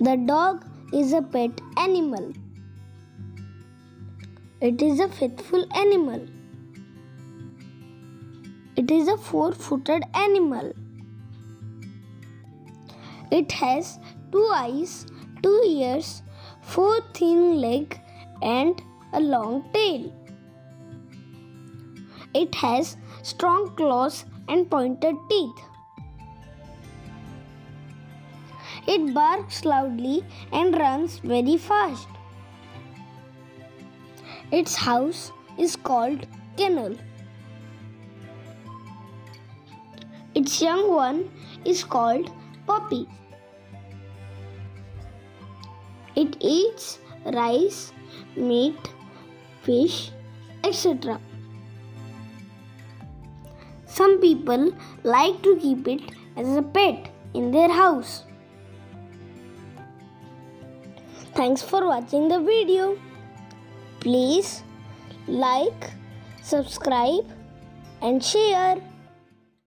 The dog is a pet animal. It is a faithful animal. It is a four footed animal. It has two eyes, two ears, four thin legs, and a long tail. It has strong claws and pointed teeth. It barks loudly and runs very fast. Its house is called kennel. Its young one is called puppy. It eats rice, meat, fish, etc. Some people like to keep it as a pet in their house. Thanks for watching the video. Please like, subscribe and share.